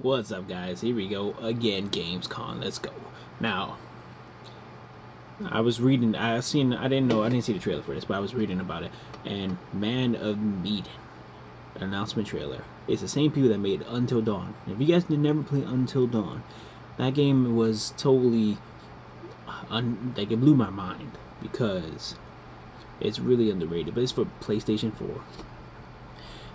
What's up, guys? Here we go again. Gamescom. Let's go. Now, I was reading. I seen. I didn't know. I didn't see the trailer for this, but I was reading about it. And Man of Medan announcement trailer. It's the same people that made Until Dawn. If you guys did never play Until Dawn, that game was totally un, like it blew my mind because it's really underrated. But it's for PlayStation 4.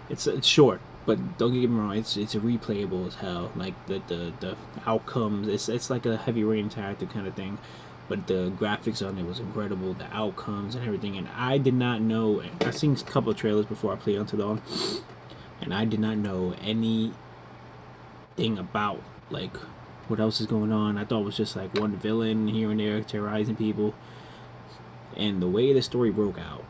It's it's short, but don't get me wrong. It's it's replayable as hell. Like the the, the outcomes. It's it's like a heavy rain interactive kind of thing. But the graphics on it was incredible. The outcomes and everything. And I did not know. I seen a couple of trailers before I played Until Dawn, and I did not know anything about like what else is going on. I thought it was just like one villain here and there terrorizing people. And the way the story broke out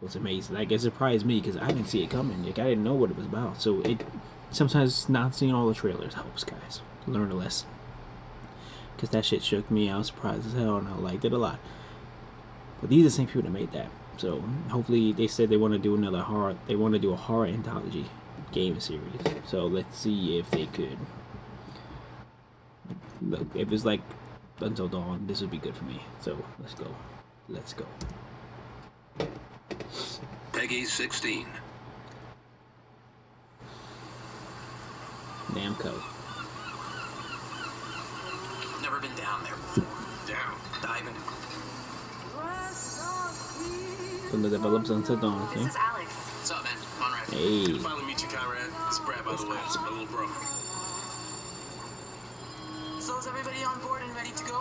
was amazing. Like it surprised me because I didn't see it coming. Like I didn't know what it was about. So it sometimes not seeing all the trailers helps, guys. Learn a lesson. Cause that shit shook me. I was surprised as hell, and I liked it a lot. But these are the same people that made that. So hopefully they said they want to do another horror. They want to do a horror anthology game series. So let's see if they could. Look, if it's like Until Dawn, this would be good for me. So let's go. Let's go. PEGI 16. Namco. Never been down there before. Down. Diving. From the developers Until Dawn. This Okay. is Alex. What's up, man? Conrad. Hey. Finally meet you, Conrad. It's Brad, by the way. My little bro. So is everybody on board and ready to go?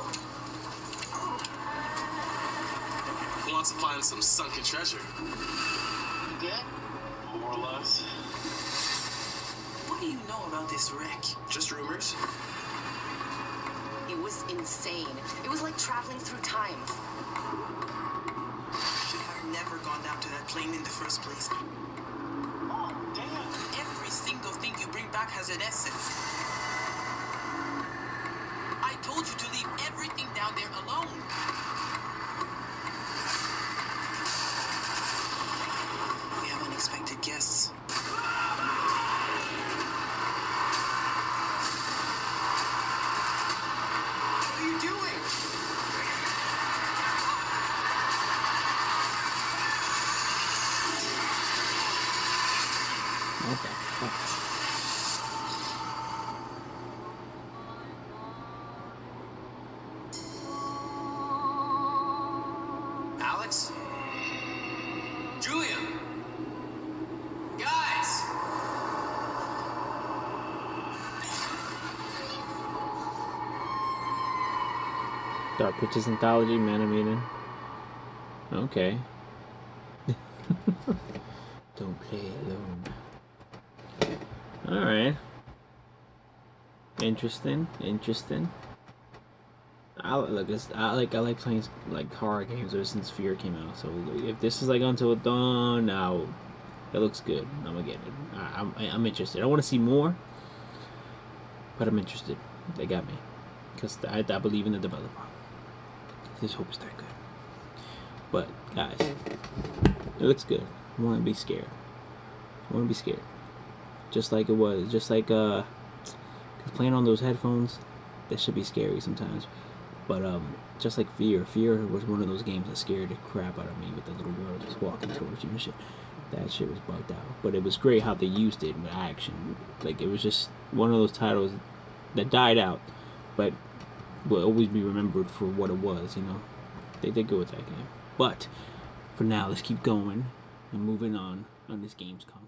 Who to find some sunken treasure? You good? More or less. What do you know about this wreck? Just rumors. It was insane. It was like traveling through time. Should have never gone down to that plane in the first place. Oh, damn. Every single thing you bring back has an essence. What the fuck? Alex? Julia? Guys! Dark Pictures Anthology, Man of Medan. Okay. Don't play it alone. Alright. Interesting. Interesting. I. It's, I like. I like playing like horror games ever since Fear came out. So if this is like Until Dawn, now it looks good. I'm gonna get it. I, I'm. I'm interested. I want to see more, but I'm interested. They got me because I, I believe in the developer. Let's hope it's that good. But guys, it looks good. I want to be scared. I want to be scared. Just like it was. Just like uh, playing on those headphones, that should be scary sometimes. But um, just like Fear, Fear was one of those games that scared the crap out of me with the little girl just walking towards you and shit. That shit was bugged out. But it was great how they used it with action. Like it was just one of those titles that died out, but will always be remembered for what it was. You know, they did good with that game. But for now, let's keep going and moving on on this game's Gamescom